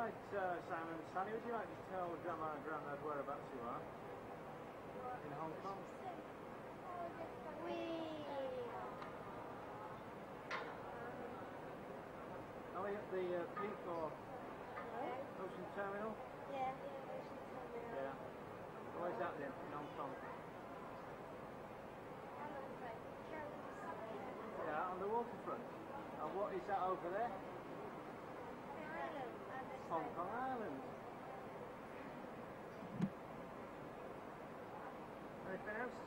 Right, uh, Simon Sally, would you like to tell Grandma and Grandad whereabouts you are? In Hong Kong? We. Are we at the uh, Peak or Hello? Ocean Terminal? Yeah, the ocean terminal. Yeah. Where's that then, in Hong Kong? Yeah, on the waterfront. And what is that over there? Hong Kong Island. Anything else?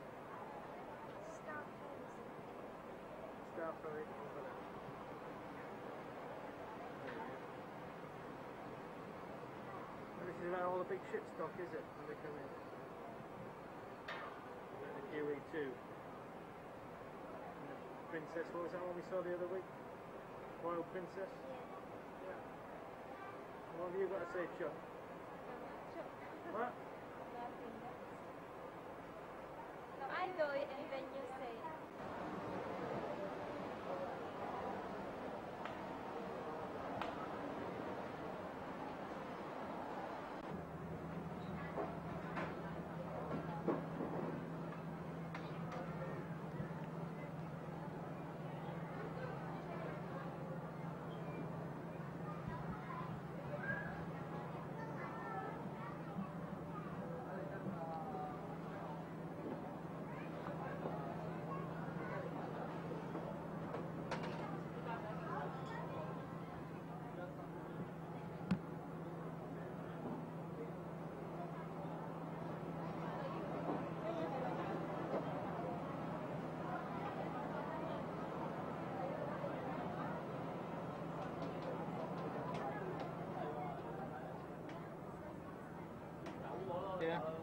Star Ferry over there. And this is where all the big ships dock, is it? When they come in. The QE2. And the Princess, what was that one we saw the other week? Royal Princess? Yeah. What have you got to say, Chuck? What? I do it and then you say. Yeah.